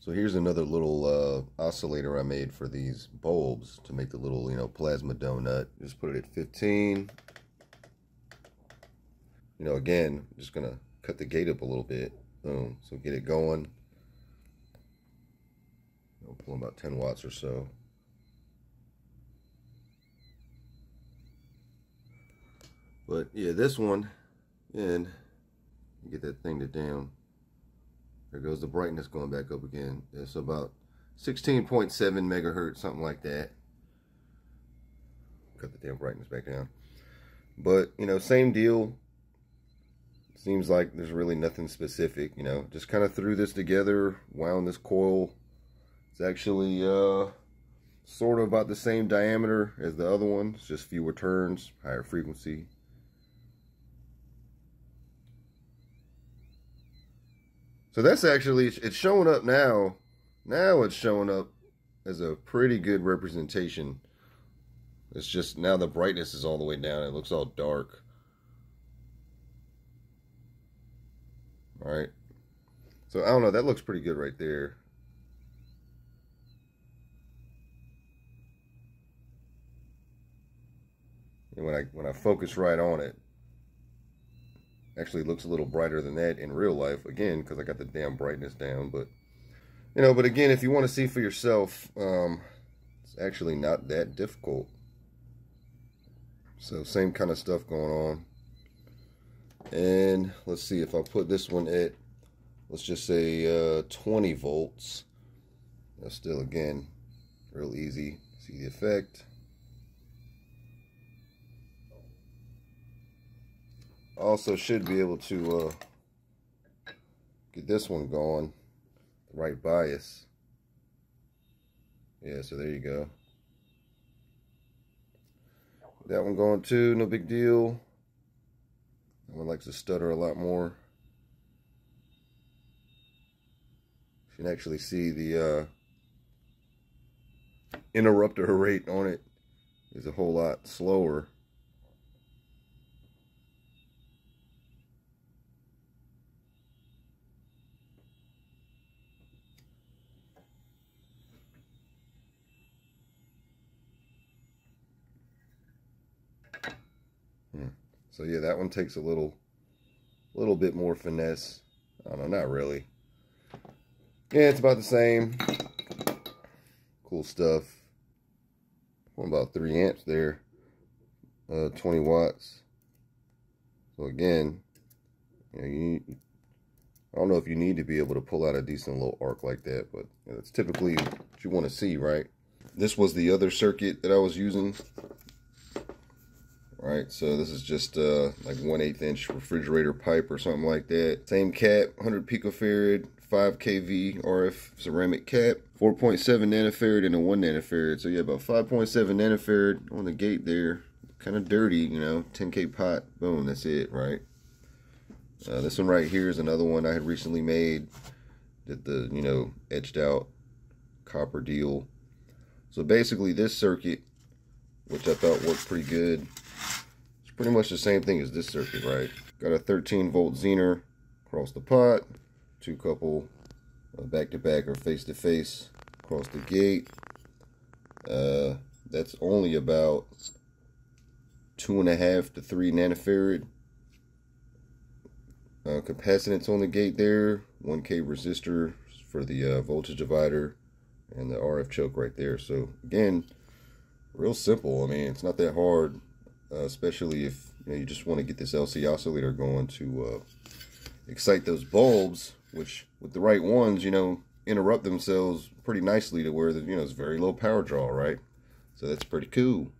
So here's another little uh, oscillator I made for these bulbs to make the little, you know, plasma donut. Just put it at 15. You know, again, just going to cut the gate up a little bit. Boom. So get it going. I'll pull about 10 watts or so. But yeah, this one, and get that thing to down. There goes the brightness going back up again. It's about 16.7 megahertz, something like that. Cut the damn brightness back down. But, you know, same deal. Seems like there's really nothing specific, you know. Just kind of threw this together, wound this coil. It's actually uh, sort of about the same diameter as the other one. It's just fewer turns, higher frequency. So that's actually, it's showing up now. Now it's showing up as a pretty good representation. It's just now the brightness is all the way down. It looks all dark. All right. So I don't know. That looks pretty good right there. And when I when I focus right on it, Actually looks a little brighter than that in real life, again, because I got the damn brightness down. But, you know, but again, if you want to see for yourself, um, it's actually not that difficult. So same kind of stuff going on. And let's see if I put this one at, let's just say uh, 20 volts. That's still, again, real easy. See the effect. Also should be able to uh, get this one going. The right bias. Yeah so there you go. That one going too no big deal. That one likes to stutter a lot more. You can actually see the uh, interrupter rate on it is a whole lot slower So yeah, that one takes a little, little bit more finesse. I don't know, not really. Yeah, it's about the same. Cool stuff. About three amps there? Uh, 20 watts. So again, you know, you, I don't know if you need to be able to pull out a decent little arc like that, but you know, that's typically what you want to see, right? This was the other circuit that I was using right? So this is just uh, like 1 8 inch refrigerator pipe or something like that. Same cap, 100 picofarad, 5 kV RF ceramic cap, 4.7 nanofarad and a 1 nanofarad. So yeah, about 5.7 nanofarad on the gate there. Kind of dirty, you know, 10K pot, boom, that's it, right? Uh, this one right here is another one I had recently made that the, you know, etched out copper deal. So basically this circuit, which I thought worked pretty good, pretty much the same thing as this circuit, right? Got a 13 volt Zener across the pot, two couple back to back or face to face across the gate. Uh, that's only about two and a half to three nanofarad uh, capacitance on the gate there, 1K resistor for the uh, voltage divider, and the RF choke right there. So again, real simple. I mean, it's not that hard uh, especially if you, know, you just want to get this LC oscillator going to uh, excite those bulbs, which with the right ones, you know, interrupt themselves pretty nicely to where, the, you know, it's very low power draw, right? So that's pretty cool.